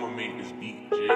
I'ma make this beat, jig.